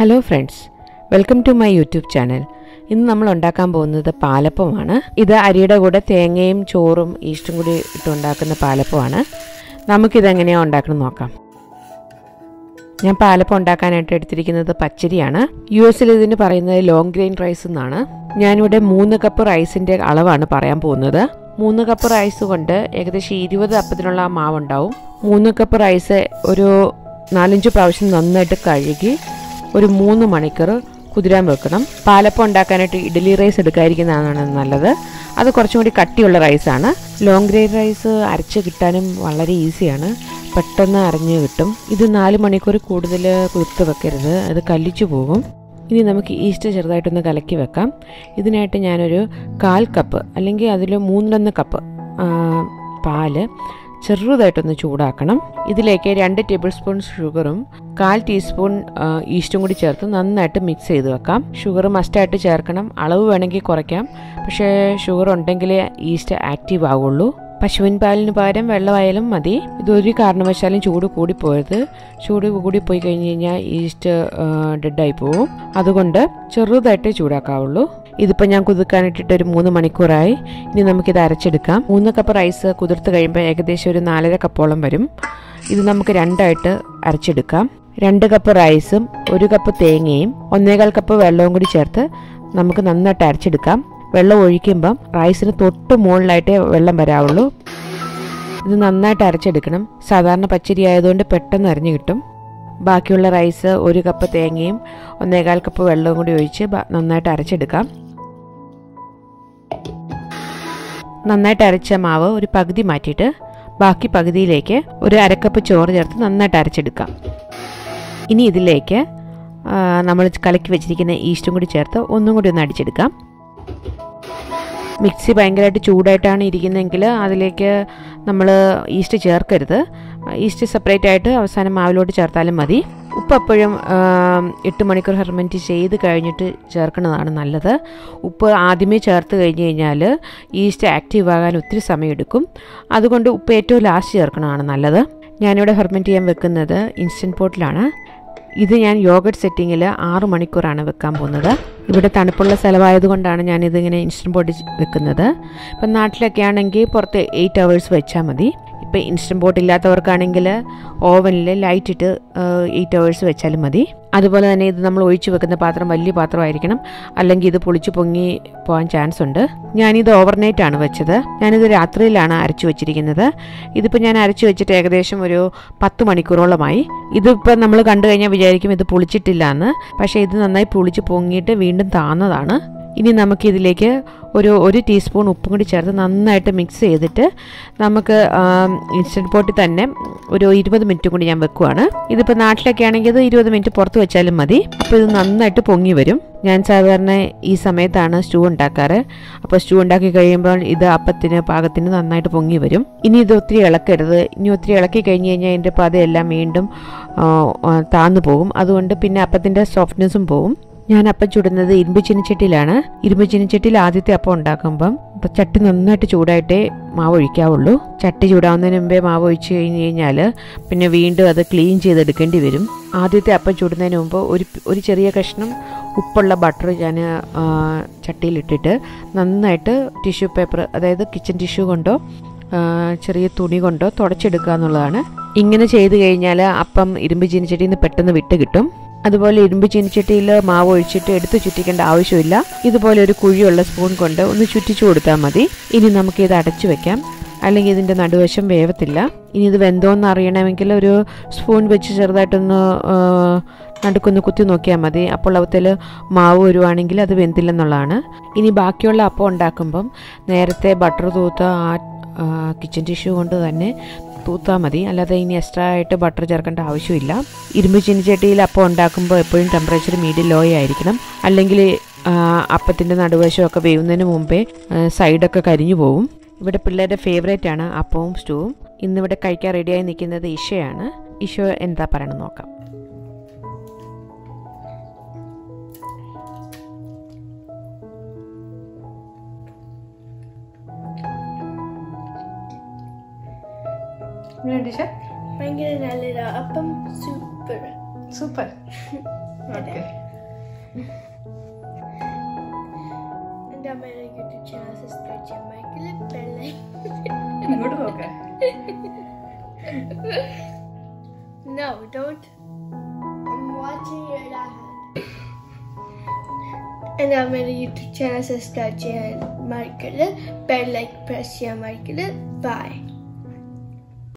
Hello friends welcome to my YouTube channel ഇന്ന് നമ്മൾ ഉണ്ടാക്കാൻ പോകുന്നത് പാലപ്പമാണ് ഇത് അരിയുടെ കൂടെ തേങ്ങയും ചോറും ഈസ്റ്റും കൂടി ഇട്ടുണ്ടാക്കുന്ന പാലപ്പമാണ് നമുക്കിതെങ്ങനെയാണ് ഉണ്ടാക്കണം നോക്കാം. ഞാൻ പാലപ്പം ഉണ്ടാക്കാനായിട്ട് എടുത്തിരിക്കുന്നത് പച്ചരിയാണ്. യു എസിൽ ഇതിന് പറയുന്നത് ലോങ് ഗ്രെയിൻ റൈസ് എന്നാണ്. ഞാനിവിടെ മൂന്ന് കപ്പ് റൈസിന്റെ അളവാണ് പറയാൻ പോകുന്നത്. മൂന്ന് കപ്പ് റൈസ് കൊണ്ട് ഏകദേശം ഇരുപത് അപ്പത്തിനുള്ള മാവുണ്ടാവും. മൂന്ന് കപ്പ് റൈസ് ഒരു നാലഞ്ച് പ്രാവശ്യം നന്നായിട്ട് കഴുകി ഒരു മൂന്ന് മണിക്കൂർ കുതിരാൻ വെക്കണം. പാലപ്പം ഉണ്ടാക്കാനായിട്ട് ഇഡ്ഡലി റൈസ് എടുക്കാതിരിക്കുന്നതാണ് നല്ലത്. അത് കുറച്ചും കൂടി കട്ടിയുള്ള റൈസാണ് ലോങ് ഗ്രേഡ് റൈസ് അരച്ച് കിട്ടാനും വളരെ ഈസിയാണ് പെട്ടെന്ന് അരഞ്ഞ് കിട്ടും. ഇത് നാല് മണിക്കൂർ കൂടുതൽ കുതിർത്ത് വെക്കരുത്. അത് കല്ലിച്ചു പോകും. ഇനി നമുക്ക് ഈസ്റ്റ് ചെറുതായിട്ടൊന്ന് കലക്കി വെക്കാം. ഇതിനായിട്ട് ഞാനൊരു കാൽ കപ്പ് അല്ലെങ്കിൽ അതിൽ മൂന്നിലൊന്ന് കപ്പ് പാൽ ചെറുതായിട്ടൊന്ന് ചൂടാക്കണം. ഇതിലേക്ക് രണ്ട് ടേബിൾ സ്പൂൺ ഷുഗറും കാൽ ടീസ്പൂൺ ഈസ്റ്റും കൂടി ചേർത്ത് നന്നായിട്ട് മിക്സ് ചെയ്ത് വെക്കാം. ഷുഗർ മസ്റ്റായിട്ട് ചേർക്കണം. അളവ് വേണമെങ്കിൽ കുറയ്ക്കാം. പക്ഷേ ഷുഗർ ഉണ്ടെങ്കിലേ ഈസ്റ്റ് ആക്റ്റീവ് ആവുള്ളൂ. പശുവിൻ പാലിന് പകരം വെള്ളമായാലും മതി. ഇതൊരു കാരണവശാലും ചൂട് കൂടിപ്പോയത് ചൂട് കൂടിപ്പോയി കഴിഞ്ഞ് കഴിഞ്ഞാൽ ഈസ്റ്റ് ഡെഡായി പോവും. അതുകൊണ്ട് ചെറുതായിട്ടേ ചൂടാക്കാവുള്ളൂ. ഇതിപ്പോൾ ഞാൻ കുതിർക്കാനിട്ടിട്ട് ഒരു മൂന്ന് മണിക്കൂറായി. ഇനി നമുക്കിത് അരച്ചെടുക്കാം. മൂന്ന് കപ്പ് റൈസ് കുതിർത്ത് കഴിയുമ്പോൾ ഏകദേശം ഒരു നാലര കപ്പോളം വരും. ഇത് നമുക്ക് രണ്ടായിട്ട് അരച്ചെടുക്കാം. രണ്ട് കപ്പ് റൈസും ഒരു കപ്പ് തേങ്ങയും ഒന്നേകാൽ കപ്പ് വെള്ളവും കൂടി ചേർത്ത് നമുക്ക് നന്നായിട്ട് അരച്ചെടുക്കാം. വെള്ളം ഒഴിക്കുമ്പം റൈസിന് തൊട്ട് മുകളിലായിട്ടേ വെള്ളം വരാവുള്ളൂ. ഇത് നന്നായിട്ട് അരച്ചെടുക്കണം. സാധാരണ പച്ചരി ആയതുകൊണ്ട് പെട്ടെന്ന് അരിഞ്ഞു കിട്ടും. ബാക്കിയുള്ള റൈസ് ഒരു കപ്പ് തേങ്ങയും ഒന്നേകാൽ കപ്പ് വെള്ളവും കൂടി ഒഴിച്ച് നന്നായിട്ട് അരച്ചെടുക്കാം. നന്നായിട്ട് അരച്ച മാവ് ഒരു പകുതി മാറ്റിയിട്ട് ബാക്കി പകുതിയിലേക്ക് ഒരു അരക്കപ്പ് ചോറ് ചേർത്ത് നന്നായിട്ട് അരച്ചെടുക്കാം. ഇനി ഇതിലേക്ക് നമ്മൾ കലക്കി വെച്ചിരിക്കുന്ന ഈസ്റ്റും കൂടി ചേർത്ത് ഒന്നും കൂടി ഒന്ന് അടിച്ചെടുക്കാം. മിക്സി ഭയങ്കരമായിട്ട് ചൂടായിട്ടാണ് ഇരിക്കുന്നതെങ്കിൽ അതിലേക്ക് നമ്മൾ ഈസ്റ്റ് ചേർക്കരുത്. ഈസ്റ്റ് സെപ്പറേറ്റ് ആയിട്ട് അവസാനം മാവിലോട്ട് ചേർത്താലും മതി. ഉപ്പ് എപ്പോഴും എട്ട് മണിക്കൂർ ഹെർമെന്റ് ചെയ്ത് കഴിഞ്ഞിട്ട് ചേർക്കുന്നതാണ് നല്ലത്. ഉപ്പ് ആദ്യമേ ചേർത്ത് കഴിഞ്ഞ് കഴിഞ്ഞാൽ ഈസ്റ്റ് ആക്റ്റീവ് ആകാൻ ഒത്തിരി സമയമെടുക്കും. അതുകൊണ്ട് ഉപ്പ് ഏറ്റവും ലാസ്റ്റ് ചേർക്കുന്നതാണ് നല്ലത്. ഞാനിവിടെ ഹെർമെന്റ് ചെയ്യാൻ വെക്കുന്നത് ഇൻസ്റ്റന്റ് പോട്ടിലാണ് ഇത് ഞാൻ യോഗട്ട് സെറ്റിങ്ങിൽ ആറ് മണിക്കൂറാണ് വെക്കാൻ പോകുന്നത്. ഇവിടെ തണുപ്പുള്ള സ്ഥലമായതുകൊണ്ടാണ് ഞാൻ ഇതിങ്ങനെ ഇൻസ്റ്റന്റ് പോട്ട് വെക്കുന്നത്. ഇപ്പം നാട്ടിലൊക്കെ ആണെങ്കിൽ പുറത്ത് എയ്റ്റ് അവേഴ്സ് വെച്ചാൽ മതി. ഇപ്പം ഇൻസ്റ്റന്റ് പോട്ട് ഇല്ലാത്തവർക്കാണെങ്കിൽ ഓവനിൽ ലൈറ്റ് ഇട്ട് എയ്റ്റ് അവേഴ്സ് വെച്ചാലും മതി. അതുപോലെ തന്നെ ഇത് നമ്മൾ ഒഴിച്ചു വെക്കുന്ന പാത്രം വലിയ പാത്രമായിരിക്കണം. അല്ലെങ്കിൽ ഇത് പൊളിച്ചു പൊങ്ങി പോകാൻ ചാൻസ് ഉണ്ട്. ഞാനിത് ഓവർനൈറ്റ് ആണ് വെച്ചത്. ഞാനിത് രാത്രിയിലാണ് അരച്ചു വെച്ചിരിക്കുന്നത്. ഇതിപ്പോൾ ഞാൻ അരച്ചു വെച്ചിട്ട് ഏകദേശം ഒരു പത്ത് മണിക്കൂറോളമായി. ഇതിപ്പോൾ നമ്മൾ കണ്ടു കഴിഞ്ഞാൽ വിചാരിക്കും ഇത് പുളിച്ചിട്ടില്ല എന്ന് പക്ഷേ ഇത് നന്നായി പുളിച്ച് പൊങ്ങിയിട്ട് വീണ്ടും താന്നതാണ്. ഇനി നമുക്കിതിലേക്ക് ഒരു ഒരു ടീസ്പൂൺ ഉപ്പും കൂടി ചേർത്ത് നന്നായിട്ട് മിക്സ് ചെയ്തിട്ട് നമുക്ക് ഇൻസ്റ്റന്റ് പോട്ടിൽ തന്നെ ഒരു ഇരുപത് മിനിറ്റും കൂടി ഞാൻ വെക്കുവാണ്. ഇതിപ്പോൾ നാട്ടിലൊക്കെ ആണെങ്കിൽ ഇത് ഇരുപത് മിനിറ്റ് പുറത്ത് വെച്ചാലും മതി. അപ്പോൾ ഇത് നന്നായിട്ട് പൊങ്ങി വരും. ഞാൻ സാധാരണ ഈ സമയത്താണ് സ്റ്റൂ ഉണ്ടാക്കാറ്. അപ്പോൾ സ്റ്റൂ ഉണ്ടാക്കി കഴിയുമ്പോൾ ഇത് അപ്പത്തിന് പാകത്തിന് നന്നായിട്ട് പൊങ്ങി വരും. ഇനി ഇത് ഒത്തിരി ഇളക്കരുത്. ഇനി ഒത്തിരി ഇളക്കി കഴിഞ്ഞ് കഴിഞ്ഞാൽ ഇതിന്റെ പതയെല്ലാം വീണ്ടും താന്നു പോകും. അതുകൊണ്ട് പിന്നെ അപ്പത്തിന്റെ സോഫ്റ്റ്നെസ്സും പോകും. ഞാൻ അപ്പം ചുടുന്നത് ഇരുമ്പ് ചീനിച്ചട്ടിയിലാണ് ഇരുമ്പ് ചീനിച്ചട്ടിയിൽ ആദ്യത്തെ അപ്പം ഉണ്ടാക്കുമ്പം ചട്ടി നന്നായിട്ട് ചൂടായിട്ടേ മാവ് ഒഴിക്കാവുള്ളൂ. ചട്ടി ചൂടാവുന്നതിന് മുമ്പേ മാവ് ഒഴിച്ച് കഴിഞ്ഞ് കഴിഞ്ഞാൽ പിന്നെ വീണ്ടും അത് ക്ലീൻ ചെയ്തെടുക്കേണ്ടി വരും. ആദ്യത്തെ അപ്പം ചുടുന്നതിന് മുമ്പ് ഒരു ഒരു ചെറിയ കഷ്ണം ഉപ്പുള്ള ബട്ടർ ഞാൻ ചട്ടിയിലിട്ടിട്ട് നന്നായിട്ട് ടിഷ്യൂ പേപ്പർ അതായത് കിച്ചൺ ടിഷ്യൂ കൊണ്ടോ ചെറിയ തുണി കൊണ്ടോ തുടച്ചെടുക്കുക എന്നുള്ളതാണ്. ഇങ്ങനെ ചെയ്തു കഴിഞ്ഞാൽ അപ്പം ഇരുമ്പ് ചീനിച്ചട്ടിയിൽ നിന്ന് പെട്ടെന്ന് വിട്ട് കിട്ടും. അതുപോലെ ഇരുമ്പ് ചീനിച്ചട്ടിയിൽ മാവ് ഒഴിച്ചിട്ട് എടുത്തു ചുറ്റിക്കേണ്ട ആവശ്യമില്ല. ഇതുപോലെ ഒരു കുഴിയുള്ള സ്പൂൺ കൊണ്ട് ഒന്ന് ചുറ്റിച്ചു കൊടുത്താൽ മതി. ഇനി നമുക്ക് ഇത് അടച്ചു വെക്കാം. അല്ലെങ്കിൽ ഇതിന്റെ നടുവശം വേവത്തില്ല. ഇനി ഇത് വെന്തോന്ന് അറിയണമെങ്കിൽ ഒരു സ്പൂൺ വെച്ച് ചെറുതായിട്ടൊന്ന് നടുക്കൊന്ന് കുത്തി നോക്കിയാൽ മതി. അപ്പോൾ അവത്തിൽ മാവ് വരുവാണെങ്കിൽ അത് വെന്തില്ലെന്നുള്ളതാണ്. ഇനി ബാക്കിയുള്ള അപ്പം ഉണ്ടാക്കുമ്പം നേരത്തെ ബട്ടർ തൂത്ത് ആ കിച്ചൺ ടിഷ്യൂ കൊണ്ട് തന്നെ തൂത്താൽ മതി. അല്ലാതെ ഇനി എക്സ്ട്രാ ആയിട്ട് ബട്ടർ ചേർക്കേണ്ട ആവശ്യമില്ല. ഇരുമ്പ് ചീനിച്ചട്ടിയിൽ അപ്പം ഉണ്ടാക്കുമ്പോൾ എപ്പോഴും ടെമ്പറേച്ചർ മീഡിയം ലോ ആയിരിക്കണം. അല്ലെങ്കിൽ അപ്പത്തിന്റെ നടുവശമൊക്കെ വേവുന്നതിന് മുമ്പേ സൈഡൊക്കെ കരിഞ്ഞു പോവും. ഇവിടെ പിള്ളേരുടെ ഫേവറേറ്റ് ആണ് അപ്പവും സ്റ്റൂവും. ഇന്നിവിടെ കഴിക്കാൻ റെഡിയായി നിൽക്കുന്നത് ഇഷയാണ് ഇഷോ എന്താ പറയണം നോക്കാം. എങ്ങനെയുണ്ട് ഇഷ ഭയങ്കര നല്ലതാ അപ്പം സൂപ്പർ സൂപ്പർ ഓക്കെ എൻ്റെ അമ്മയുടെ യൂട്യൂബ് ചാനൽ സബ്സ്ക്രൈബ് ചെയ്യാൻ മറക്കില്ല ബെല്ലൈ ഇങ്ങോട്ട് നോക്ക No, don't. I'm watching your hand. എൻ്റെ അമ്മയുടെ യൂട്യൂബ് ചാനൽ സബ്സ്ക്രൈബ് ചെയ്യാൻ മറക്കില്ല ബെല്ലൈക്ക് പ്രസ് ചെയ്യാൻ മറക്കില്ല ബൈ